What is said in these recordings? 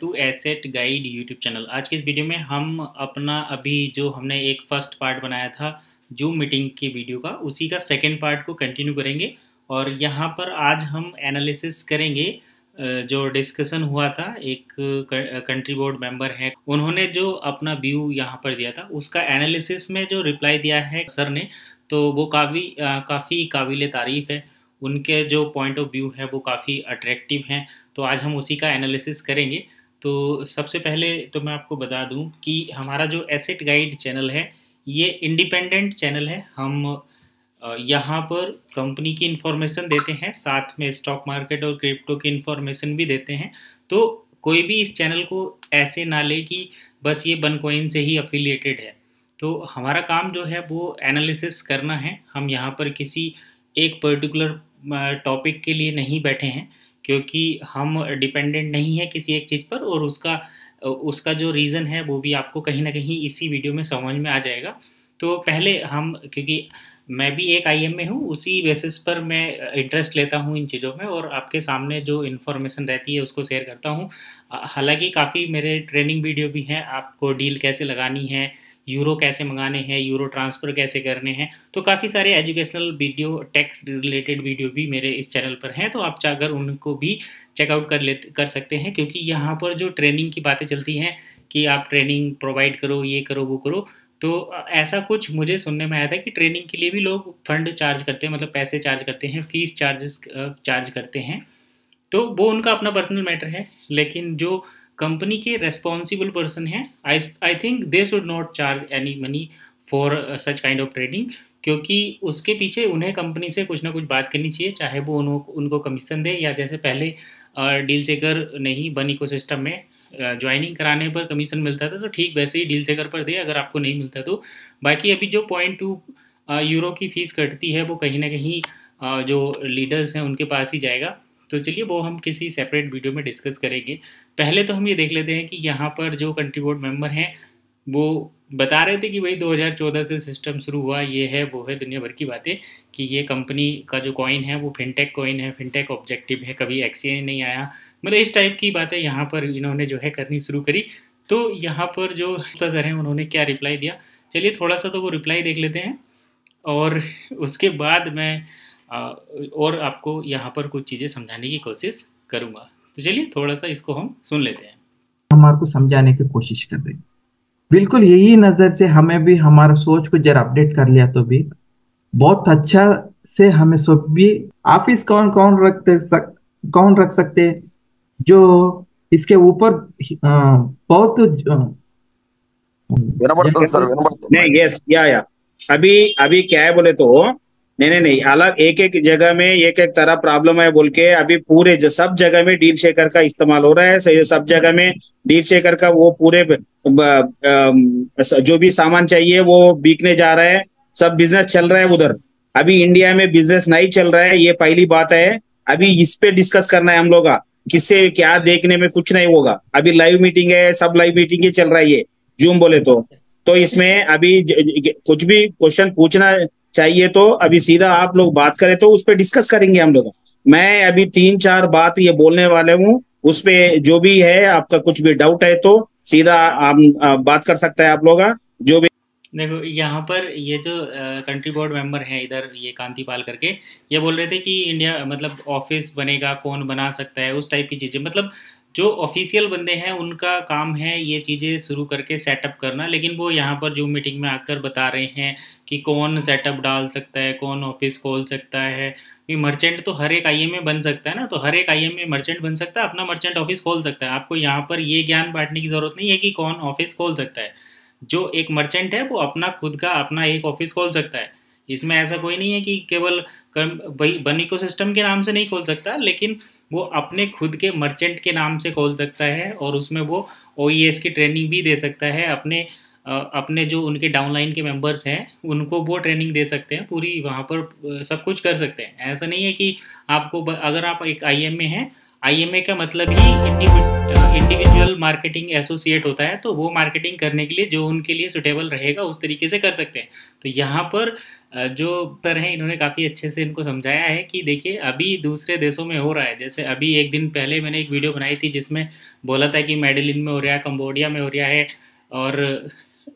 To Asset Guide YouTube channel. आज के इस वीडियो में हम अपना अभी जो हमने एक फ़र्स्ट पार्ट बनाया था जूम मीटिंग की वीडियो का, उसी का सेकेंड पार्ट को कंटिन्यू करेंगे। और यहाँ पर आज हम एनालिसिस करेंगे जो डिस्कशन हुआ था, एक कंट्री बोर्ड मेंबर है, उन्होंने जो अपना व्यू यहाँ पर दिया था, उसका एनालिसिस में जो रिप्लाई दिया है सर ने तो वो काफ़ी काफ़ी काबिल तारीफ़ है। उनके जो पॉइंट ऑफ़ व्यू है, वो काफ़ी अट्रैक्टिव हैं तो आज हम उसी का एनालिसिस करेंगे। तो सबसे पहले तो मैं आपको बता दूँ कि हमारा जो एसेट गाइड चैनल है, ये इंडिपेंडेंट चैनल है। हम यहाँ पर कंपनी की इन्फॉर्मेशन देते हैं, साथ में स्टॉक मार्केट और क्रिप्टो की इन्फॉर्मेशन भी देते हैं। तो कोई भी इस चैनल को ऐसे ना ले कि बस ये बन कोइन से ही अफिलिएटेड है। तो हमारा काम जो है, वो एनालिसिस करना है। हम यहाँ पर किसी एक पर्टिकुलर टॉपिक के लिए नहीं बैठे हैं। क्योंकि हम डिपेंडेंट नहीं है किसी एक चीज़ पर और उसका उसका जो रीज़न है वो भी आपको कहीं ना कहीं इसी वीडियो में समझ में आ जाएगा। तो पहले हम, क्योंकि मैं भी एक आईएम में हूँ, उसी बेसिस पर मैं इंटरेस्ट लेता हूँ इन चीज़ों में और आपके सामने जो इन्फॉर्मेशन रहती है उसको शेयर करता हूँ। हालाँकि काफ़ी मेरे ट्रेनिंग वीडियो भी हैं, आपको डील कैसे लगानी है यूरो कैसे मंगाने हैं, यूरो ट्रांसफ़र कैसे करने हैं तो काफ़ी सारे educational video tax related video भी मेरे इस चैनल पर हैं तो आप चाहकर उनको भी चेकआउट कर ले कर सकते हैं, क्योंकि यहाँ पर जो ट्रेनिंग की बातें चलती हैं कि आप ट्रेनिंग प्रोवाइड करो, ये करो, वो करो तो ऐसा कुछ मुझे सुनने में आया था कि ट्रेनिंग के लिए भी लोग फंड चार्ज करते हैं मतलब पैसे चार्ज करते हैं फ़ीस चार्जेस चार्ज करते हैं तो वो उनका अपना पर्सनल मैटर है, लेकिन जो कंपनी के रेस्पॉन्सिबल पर्सन हैं। I I think they should not charge any money for such kind of trading क्योंकि उसके पीछे उन्हें कंपनी से कुछ ना कुछ बात करनी चाहिए, चाहे वो उनको उनको कमीशन दे या जैसे पहले डील सेकर नहीं बन इको सिस्टम में ज्वाइनिंग कराने पर कमीशन मिलता था तो ठीक वैसे ही डील सेकर पर दे, अगर आपको नहीं मिलता तो। बाकी अभी जो पॉइंट टू यूरो की फ़ीस कटती है, वो कहीं ना कहीं जो लीडर्स हैं, उनके पास ही जाएगा। तो चलिए वो हम किसी सेपरेट वीडियो में डिस्कस करेंगे। पहले तो हम ये देख लेते हैं कि यहाँ पर जो कंट्री बोर्ड मेंबर हैं, वो बता रहे थे कि भाई 2014 से सिस्टम शुरू हुआ, ये है, वो है, दुनिया भर की बातें, कि ये कंपनी का जो कॉइन है, वो फिनटेक कॉइन है फिनटेक ऑब्जेक्टिव है, कभी एक्सचेंज नहीं आया। मतलब इस टाइप की बातें यहाँ पर इन्होंने जो है करनी शुरू करी। तो यहाँ पर जो सर हैं, उन्होंने क्या रिप्लाई दिया? चलिए थोड़ा सा तो वो रिप्लाई देख लेते हैं, और उसके बाद मैं और आपको यहाँ पर कुछ चीज़ें समझाने की कोशिश करूँगा। तो चलिए थोड़ा सा इसको हम सुन लेते हैं। हम आपको समझाने की कोशिश कर रहे हैं। बिल्कुल यही नज़र से हमें भी हमारा सोच को जरा अपडेट कर लिया तो भी बहुत अच्छा से हमें सब भी ऑफ़िस कौन कौन रखते सक, कौन रख सकते जो इसके ऊपर बहुत नहीं यस या या। अभी अभी क्या है बोले तो नहीं नहीं नहीं, अलग एक एक जगह में, एक एक तरह प्रॉब्लम है बोल के अभी पूरे जो, सब जगह में डील शेकर का इस्तेमाल हो रहा है सब जगह में डील शेकर का वो पूरे जो भी सामान चाहिए वो बिकने जा रहा है, सब बिज़नेस चल रहा है उधर। अभी इंडिया में बिज़नेस नहीं चल रहा है, ये पहली बात है। अभी इस पे डिस्कस करना है हम लोग किससे क्या देखने में कुछ नहीं होगा। अभी लाइव मीटिंग है, सब लाइव मीटिंग ही चल रहा है ये, जूम बोले तो। तो इसमें अभी कुछ भी क्वेश्चन पूछना चाहिए तो अभी सीधा आप लोग बात करें तो उस पर डिस्कस करेंगे हम लोग। मैं अभी तीन चार बात ये बोलने वाले हूँ, उस पर जो भी है, आपका कुछ भी डाउट है तो सीधा आप बात कर सकते हैं आप लोग जो भी देखो, यहाँ पर ये जो कंट्री बोर्ड मेंबर हैं इधर, ये कांति पाल करके, ये बोल रहे थे कि इंडिया मतलब ऑफ़िस बनेगा, कौन बना सकता है, उस टाइप की चीज़ें। मतलब जो ऑफिशियल बंदे हैं, उनका काम है ये चीज़ें शुरू करके सेटअप करना, लेकिन वो यहाँ पर जूम मीटिंग में आकर बता रहे हैं कि कौन सेटअप डाल सकता है, कौन ऑफ़िस खोल सकता है। मर्चेंट तो हर एक आई में बन सकता है ना तो हर एक आई में मर्चेंट बन सकता है, अपना मर्चेंट ऑफ़िस खोल सकता है। आपको यहाँ पर ये ज्ञान बांटने की ज़रूरत नहीं है कि कौन ऑफ़िस खोल सकता है। जो एक मर्चेंट है, वो अपना खुद का, अपना एक ऑफ़िस खोल सकता है। इसमें ऐसा कोई नहीं है कि केवल बन इको सिस्टम के नाम से नहीं खोल सकता, लेकिन वो अपने खुद के मर्चेंट के नाम से खोल सकता है और उसमें वो ओ e की ट्रेनिंग भी दे सकता है। अपने अपने जो उनके डाउनलाइन के मेंबर्स हैं, उनको वो ट्रेनिंग दे सकते हैं, पूरी वहाँ पर सब कुछ कर सकते हैं। ऐसा नहीं है कि आपको अगर आप एक आई में हैं आईएमए का मतलब ही इंडिविजुअल मार्केटिंग एसोसिएट होता है तो वो मार्केटिंग करने के लिए, जो उनके लिए सुटेबल रहेगा, उस तरीके से कर सकते हैं। तो यहाँ पर जो सर हैं, इन्होंने काफ़ी अच्छे से इनको समझाया है कि देखिए, अभी दूसरे देशों में हो रहा है। जैसे अभी एक दिन पहले मैंने एक वीडियो बनाई थी जिसमें बोला था कि मेडलिन में हो रहा है कम्बोडिया में हो रहा है और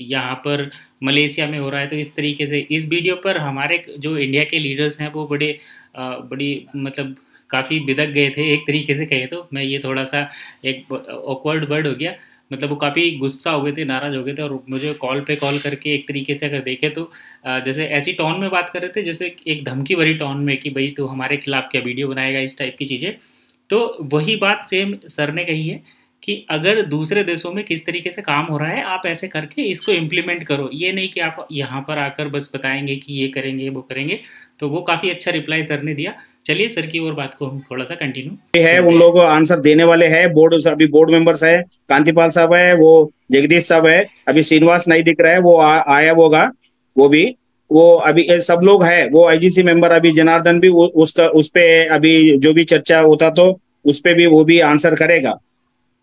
यहाँ पर मलेशिया में हो रहा है। तो इस तरीके से इस वीडियो पर हमारे जो इंडिया के लीडर्स हैं, वो बड़े बड़ी मतलब काफ़ी बिदक गए थे, एक तरीके से कहे तो। मैं ये थोड़ा सा एक ऑकवर्ड वर्ड हो गया। मतलब वो काफ़ी गुस्सा हो गए थे, नाराज़ हो गए थे और मुझे कॉल पे कॉल करके एक तरीके से अगर देखे तो जैसे ऐसी टोन में बात कर रहे थे, जैसे एक धमकी भरी टोन में कि भाई तू हमारे खिलाफ क्या वीडियो बनाएगा, इस टाइप की चीज़ें। तो वही बात सेम सर ने कही है कि अगर दूसरे देशों में किस तरीके से काम हो रहा है आप ऐसे करके इसको इम्प्लीमेंट करो। ये नहीं कि आप यहाँ पर आकर बस बताएँगे कि ये करेंगे वो करेंगे। तो वो काफ़ी अच्छा रिप्लाई सर ने दिया। चलिए सर की और बात को हम थोड़ा सा कंटिन्यू है उन लोग आंसर देने वाले हैं। बोर्ड अभी बोर्ड मेंबर्स है कांतिपाल साहब है वो जगदीश साहब है। अभी श्रीनिवास नहीं दिख रहा है वो आ, आया होगा वो भी। वो अभी सब लोग है वो आईजीसी मेंबर अभी जनार्दन भी उसका उस पे अभी जो भी चर्चा होता तो उस पे भी वो भी आंसर करेगा।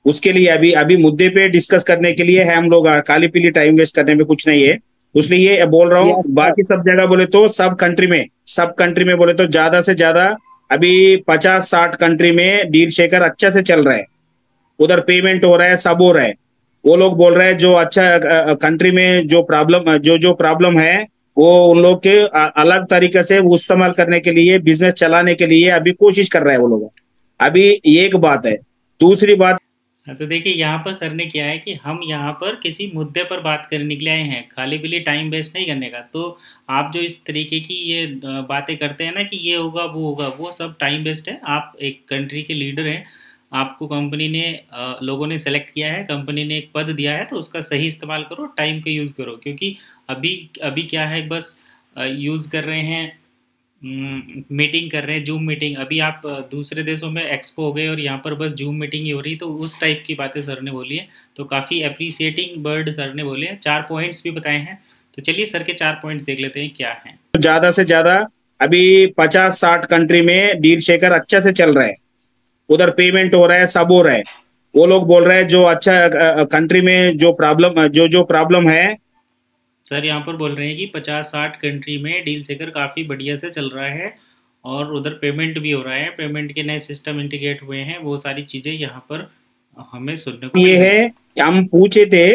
उसके लिए अभी अभी मुद्दे पे डिस्कस करने के लिए है हम लोग काली पीली टाइम वेस्ट करने में कुछ नहीं है। उसलिए ये बोल रहा हूँ बाकी सब जगह बोले तो सब कंट्री में सब कंट्री में बोले तो ज़्यादा से ज़्यादा अभी पचास साठ कंट्री में डील शेकर अच्छा से चल रहा है। उधर पेमेंट हो रहा है सब हो रहा है। वो लोग बोल रहे हैं जो अच्छा कंट्री में जो प्रॉब्लम जो जो प्रॉब्लम है वो उन लोग के अलग तरीके से इस्तेमाल करने के लिए बिज़नेस चलाने के लिए अभी कोशिश कर रहे हैं वो लोग। अभी एक बात है दूसरी बात तो देखिए, यहाँ पर सर ने किया है कि हम यहाँ पर किसी मुद्दे पर बात करने निकले आए हैं। खाली पीली टाइम वेस्ट नहीं करने का। तो आप जो इस तरीके की ये बातें करते हैं ना कि ये होगा, वो होगा, वो सब टाइम वेस्ट है। आप एक कंट्री के लीडर हैं। आपको कंपनी ने लोगों ने सेलेक्ट किया है कंपनी ने एक पद दिया है तो उसका सही इस्तेमाल करो टाइम का यूज़ करो। क्योंकि अभी अभी क्या है बस यूज़ कर रहे हैं मीटिंग कर रहे हैं जूम मीटिंग अभी आप दूसरे देशों में एक्सपो हो गए और यहाँ पर बस जूम मीटिंग ही हो रही तो उस टाइप की बातें सर ने बोली है। तो काफ़ी अप्रिसिएटिंग वर्ड सर ने बोले हैं। चार पॉइंट्स भी बताए हैं। तो चलिए सर के चार पॉइंट्स देख लेते हैं क्या है। तो ज़्यादा से ज़्यादा अभी पचास साठ कंट्री में डील शेकर अच्छा से चल रहा है। उधर पेमेंट हो रहा है, सब हो रहा है। वो लोग बोल रहे हैं, जो अच्छा कंट्री में जो प्रॉब्लम जो जो प्रॉब्लम है सर यहाँ पर बोल रहे हैं कि पचास साठ कंट्री में डील सेकर काफ़ी बढ़िया से चल रहा है और उधर पेमेंट भी हो रहा है। पेमेंट के नए सिस्टम इंटीग्रेट हुए हैं वो सारी चीज़ें यहाँ पर हमें सुनने को ये है हम पूछे थे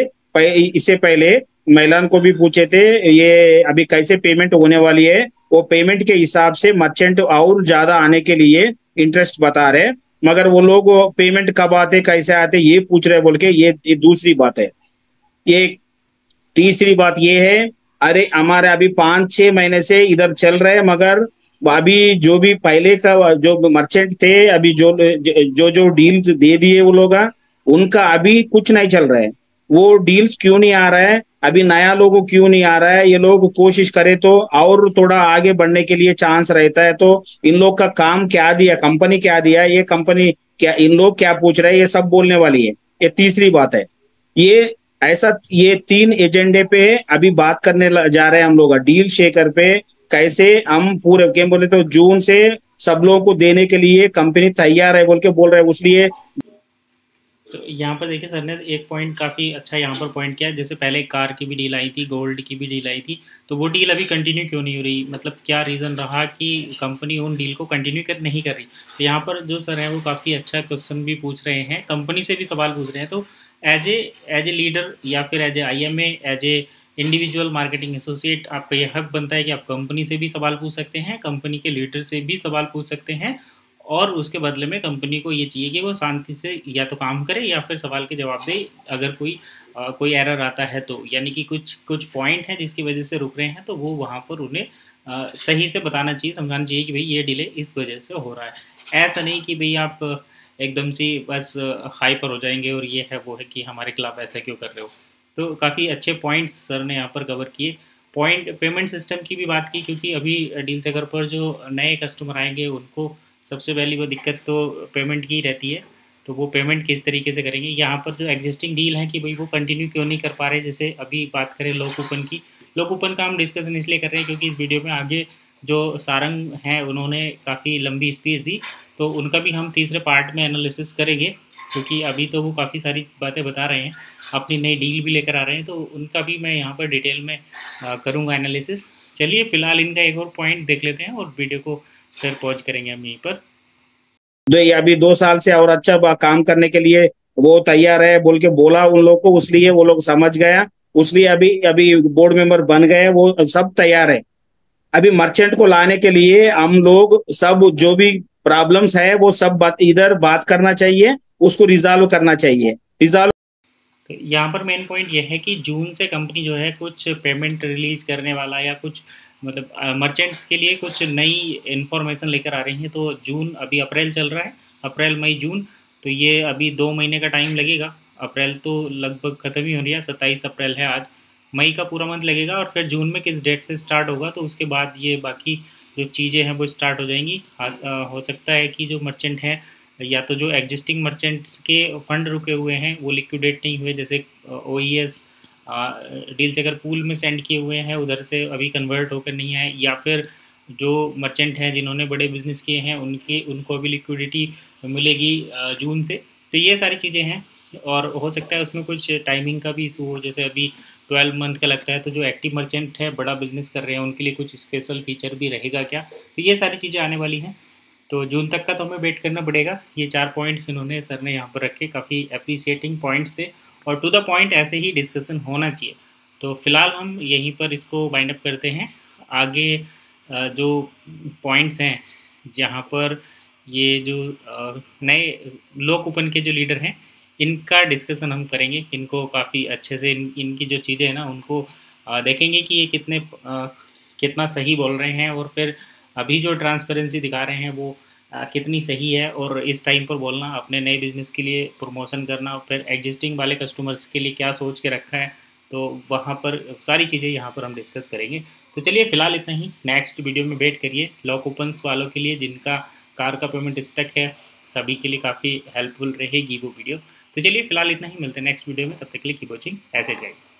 इससे पहले महिलाओं को भी पूछे थे ये अभी कैसे पेमेंट होने वाली है? वो पेमेंट के हिसाब से मर्चेंट और ज़्यादा आने के लिए इंटरेस्ट बता रहे मगर वो लोग पेमेंट कब आते कैसे आते ये पूछ रहे बोल के ये, ये दूसरी बात है। ये तीसरी बात ये है, अरे हमारे अभी पाँच छह महीने से इधर चल रहे हैं, मगर अभी जो भी पहले का जो मर्चेंट थे, अभी जो जो जो डील्स दे दिए वो लोग, उनका अभी कुछ नहीं चल रहा है। वो डील्स क्यों नहीं आ रहा है? अभी नया लोगों क्यों नहीं आ रहा है? ये लोग कोशिश करे तो और थोड़ा आगे बढ़ने के लिए चांस रहता है। तो इन लोग का काम क्या दिया कंपनी क्या दिया, ये कंपनी क्या, इन लोग क्या पूछ रहे हैं, ये सब बोलने वाली है। ये तीसरी बात है। ये ऐसा ये तीन एजेंडे पे अभी बात करने जा रहे हैं हम लोग। डील शेकर पे, कैसे हम पूरे, क्या बोले तो जून से सब लोगों को देने के लिए कंपनी तैयार है बोल के बोल रहे हैं उसलिए तो यहाँ पर देखिए सर ने एक पॉइंट काफ़ी अच्छा यहाँ पर पॉइंट किया जैसे पहले कार की भी डील आई थी, गोल्ड की भी डील आई थी तो वो डील अभी कंटिन्यू क्यों नहीं हो रही? मतलब क्या रीज़न रहा कि कंपनी उन डील को कंटिन्यू कर, नहीं कर रही? तो यहाँ पर जो सर हैं वो काफ़ी अच्छा क्वेश्चन भी पूछ रहे हैं। कंपनी से भी सवाल पूछ रहे हैं तो as a as a leader या फिर as a I am as a individual marketing associate आपका यह हक बनता है कि आप कंपनी से भी सवाल पूछ सकते हैं कंपनी के लीडर से भी सवाल पूछ सकते हैं और उसके बदले में कंपनी को ये चाहिए कि वो शांति से या तो काम करे या फिर सवाल के जवाब दे। अगर कोई आ, कोई एरर आता है तो यानी कि कुछ कुछ पॉइंट हैं जिसकी वजह से रुक रहे हैं तो वो वहाँ पर उन्हें आ, सही से बताना चाहिए समझाना चाहिए कि भाई ये डिले इस वजह से हो रहा है। ऐसा नहीं कि भाई आप एकदम से बस हाई पर हो जाएँगे और ये है, वो है कि हमारे खिलाफ ऐसा क्यों कर रहे हो। तो काफ़ी अच्छे पॉइंट्स सर ने यहाँ पर कवर किए। पॉइंट पेमेंट सिस्टम की भी बात की, क्योंकि अभी डील सेकर पर जो नए कस्टमर आएँगे, उनको सबसे पहली वो दिक्कत तो पेमेंट की रहती है। तो वो पेमेंट किस तरीके से करेंगे? यहाँ पर जो एग्जिस्टिंग डील है कि भाई वो कंटिन्यू क्यों नहीं कर पा रहे? जैसे अभी बात करें लो कूपन की लो कूपन का हम डिस्कशन इसलिए कर रहे हैं क्योंकि इस वीडियो में आगे जो सारंग हैं, उन्होंने काफ़ी लंबी स्पीच दी। तो उनका भी हम तीसरे पार्ट में एनालिसिस करेंगे, क्योंकि अभी तो वो काफ़ी सारी बातें बता रहे हैं। अपनी नई डील भी लेकर आ रहे हैं तो उनका भी मैं यहाँ पर डिटेल में करूँगा एनालिसिस चलिए, फ़िलहाल इनका एक और पॉइंट देख लेते हैं और वीडियो को फिर पॉज करेंगे हम यहीं पर। दो अभी दो साल से और अच्छा काम करने के लिए वो तैयार है। बोल के बोला उन लोग को, उसलिए वो लोग समझ गया। उसलिए अभी अभी बोर्ड मेंबर बन गए, वो सब तैयार है। अभी मर्चेंट को लाने के लिए हम लोग सब जो भी प्रॉब्लम्स है, वो सब बात, इधर बात करना चाहिए, उसको रिजॉल्व करना चाहिए। रिजॉल्व तो यहाँ पर मेन पॉइंट ये है कि जून से कंपनी जो है कुछ पेमेंट रिलीज़ करने वाला या कुछ मतलब मर्चेंट्स के लिए कुछ नई इन्फॉर्मेशन लेकर आ रही है। तो जून, अभी अप्रैल चल रहा है, अप्रैल, मई, जून तो ये अभी दो महीने का टाइम लगेगा। अप्रैल तो लगभग ख़त्म ही हो रही है, सत्ताईस अप्रैल है आज। मई का पूरा मंथ लगेगा और फिर जून में किस डेट से स्टार्ट होगा तो उसके बाद ये बाकी जो चीज़ें हैं वो स्टार्ट हो जाएँगी। हो सकता है कि जो मर्चेंट हैं, या तो जो एग्जिस्टिंग मर्चेंट्स के फंड रुके हुए हैं, वो लिक्विडेट नहीं हुए, जैसे ओ डील से अगर पूल में सेंड किए हुए हैं, उधर से अभी कन्वर्ट होकर नहीं आए, या फिर जो मर्चेंट हैं, जिन्होंने बड़े बिज़नेस किए हैं, उनकी, उनको अभी लिक्विडिटी मिलेगी जून से तो ये सारी चीज़ें हैं। और हो सकता है उसमें कुछ टाइमिंग का भी इशू हो, जैसे अभी ट्वेल्व मंथ का लगता है तो जो एक्टिव मर्चेंट है, बड़ा बिज़नेस कर रहे हैं, उनके लिए कुछ स्पेशल फीचर भी रहेगा क्या? तो ये सारी चीज़ें आने वाली हैं। तो जून तक का तो हमें वेट करना पड़ेगा। ये चार पॉइंट्स इन्होंने सर ने यहाँ पर रखे, काफ़ी अप्रिसिएटिंग पॉइंट्स थे। और टू द पॉइंट ऐसे ही डिस्कशन होना चाहिए। तो फ़िलहाल हम यहीं पर इसको बाइंड अप करते हैं। आगे जो पॉइंट्स हैं, जहाँ पर ये जो नए लो कूपन के जो लीडर हैं इनका डिस्कशन हम करेंगे। इनको काफ़ी अच्छे से इन इनकी जो चीज़ें हैं ना उनको देखेंगे कि ये कितने आ, कितना सही बोल रहे हैं और फिर अभी जो ट्रांसपेरेंसी दिखा रहे हैं वो आ, कितनी सही है और इस टाइम पर बोलना अपने नए बिज़नेस के लिए प्रमोशन करना और फिर एग्जिस्टिंग वाले कस्टमर्स के लिए क्या सोच के रखा है तो वहाँ पर सारी चीज़ें यहाँ पर हम डिस्कस करेंगे। तो चलिए फ़िलहाल इतना ही। नेक्स्ट वीडियो में वेट करिए। लॉ कूपन्स वालों के लिए जिनका कार का पेमेंट स्टक है सभी के लिए काफ़ी हेल्पफुल रहेगी वो वीडियो तो चलिए फ़िलहाल इतना ही, मिलते हैं नेक्स्ट वीडियो में, तब तक के लिए की वॉचिंग ऐसे जाएगी